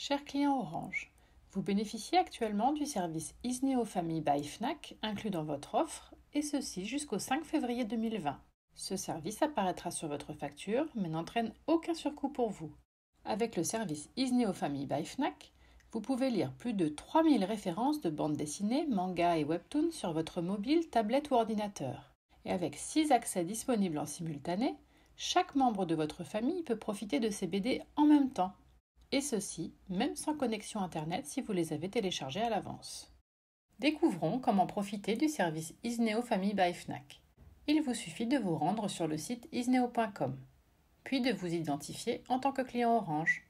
Cher client Orange, vous bénéficiez actuellement du service Isneo Family by Fnac inclus dans votre offre, et ceci jusqu'au 5 février 2020. Ce service apparaîtra sur votre facture, mais n'entraîne aucun surcoût pour vous. Avec le service Isneo Family by Fnac, vous pouvez lire plus de 3000 références de bandes dessinées, mangas et webtoons sur votre mobile, tablette ou ordinateur. Et avec 6 accès disponibles en simultané, chaque membre de votre famille peut profiter de ces BD en même temps et ceci même sans connexion Internet si vous les avez téléchargés à l'avance. Découvrons comment profiter du service Isneo Family by Fnac. Il vous suffit de vous rendre sur le site isneo.com, puis de vous identifier en tant que client Orange,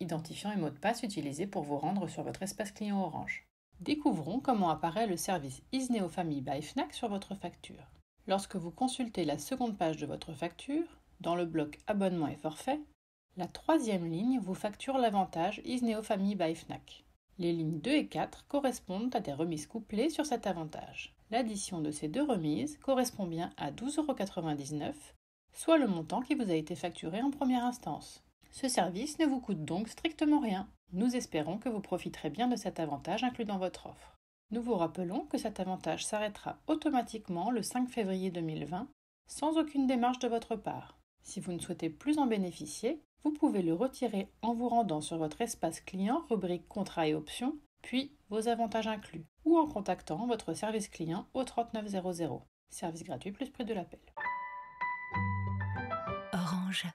identifiant et mot de passe utilisés pour vous rendre sur votre espace client Orange. Découvrons comment apparaît le service Isneo Family by Fnac sur votre facture. Lorsque vous consultez la seconde page de votre facture, dans le bloc Abonnement et forfait, la troisième ligne vous facture l'avantage Isneo Family by Fnac. Les lignes 2 et 4 correspondent à des remises couplées sur cet avantage. L'addition de ces deux remises correspond bien à 12,99€, soit le montant qui vous a été facturé en première instance. Ce service ne vous coûte donc strictement rien. Nous espérons que vous profiterez bien de cet avantage inclus dans votre offre. Nous vous rappelons que cet avantage s'arrêtera automatiquement le 5 février 2020 sans aucune démarche de votre part. Si vous ne souhaitez plus en bénéficier, vous pouvez le retirer en vous rendant sur votre espace client, rubrique contrat et options, puis vos avantages inclus, ou en contactant votre service client au 3900. Service gratuit plus prix de l'appel. Orange.